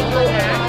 Don't go.